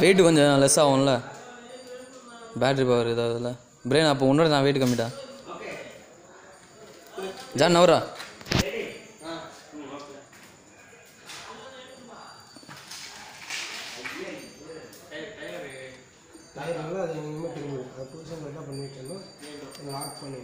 Wait கொஞ்சம் less ஆகும்ல. Battery power ஏதாவதுல brain அப்போ உன்னோட நான் வெயிட் கம்மிடா. ஜான் நவரா? டயர் அது இனிமேல் திரும்பி அது புதுசாக என்ன பண்ணி வச்சோன்னா லாக் பண்ணி